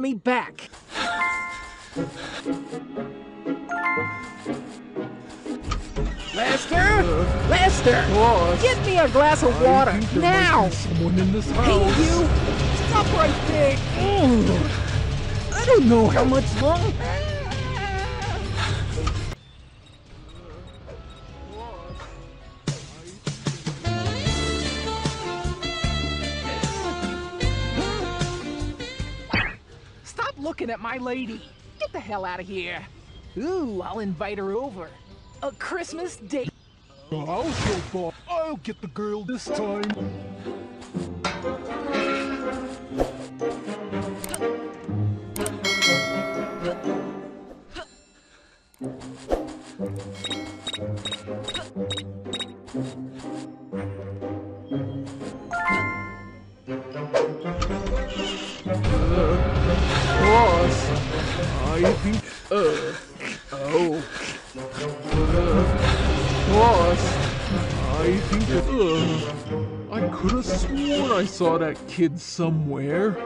holding me back. Lester! Lester! Boss. Get me a glass of water, I think there might now! be someone in this house. Hey, you! Stop right there! Mm. I don't know how much longer. Stop looking at my lady. Get the hell out of here. Ooh, I'll invite her over. A Christmas date. I'll show boss. I'll get the girl this time. Think. Uh. Oh. Boss, I think that. Uh, I could have sworn I saw that kid somewhere.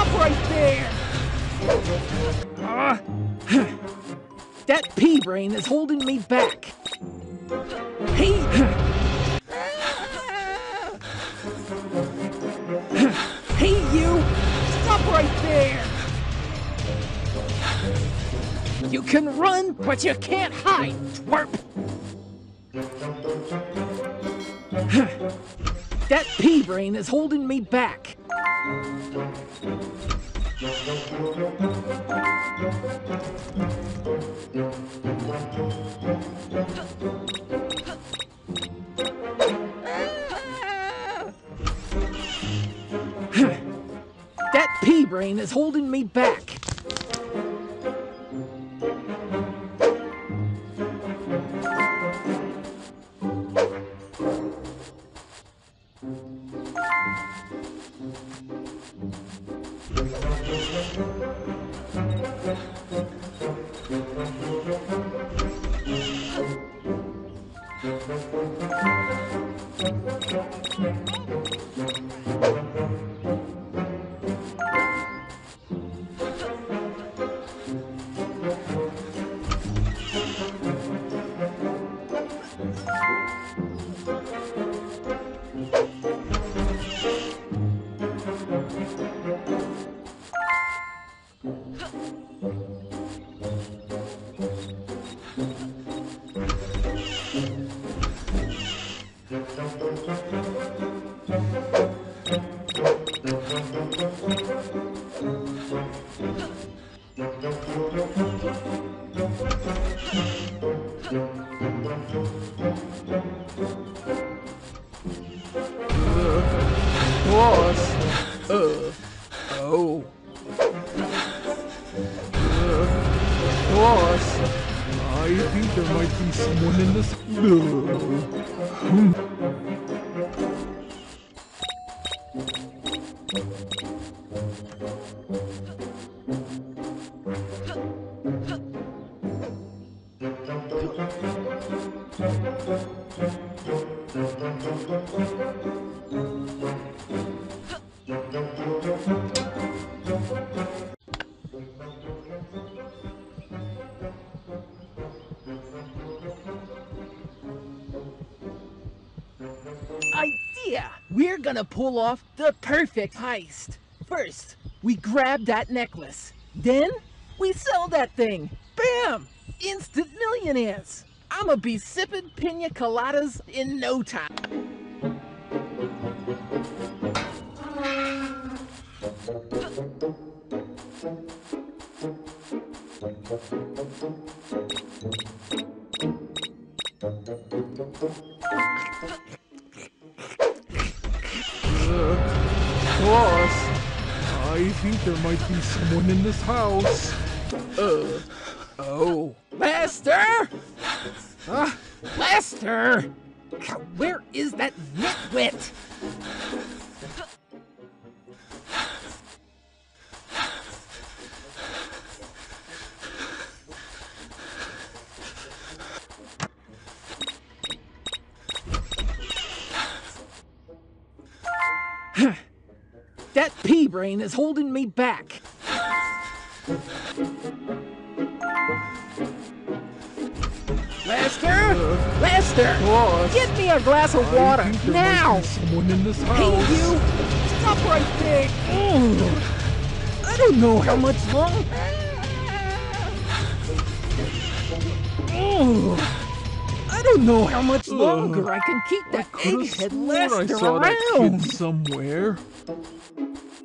Stop right there! Ah. that pea brain is holding me back. Hey! Hey, you! Stop right there! You can run, but you can't hide, twerp! That pea brain is holding me back. that pea brain is holding me back. Thank Boss. Uh. Oh. Uh, boss. I think there might be someone in this. Uh. Hmm. Idea! We're gonna pull off the perfect heist. First, we grab that necklace. Then, we sell that thing. Bam! Instant millionaires. I'ma be sipping pina coladas in no time. Boss, I think there might be someone in this house. Uh, oh. Lester? Uh, Lester! God, Where is that nitwit? That pea brain is holding me back. Lester? Lester! Boss, Get me a glass of water, now! Someone in this house. Hey, you! Stop right there! Ugh. I don't know how much longer. Ugh. I don't know how much longer I can keep that egghead sworn I Lester saw that kid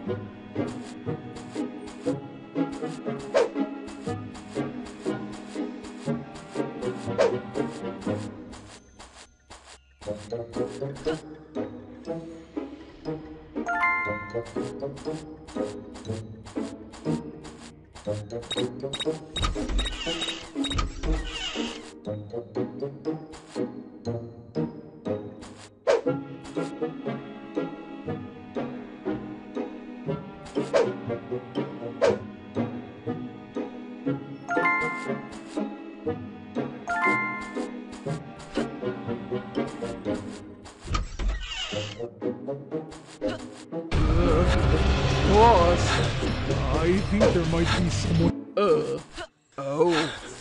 around. somewhere. Boss, I think there might be someone. Uh, oh.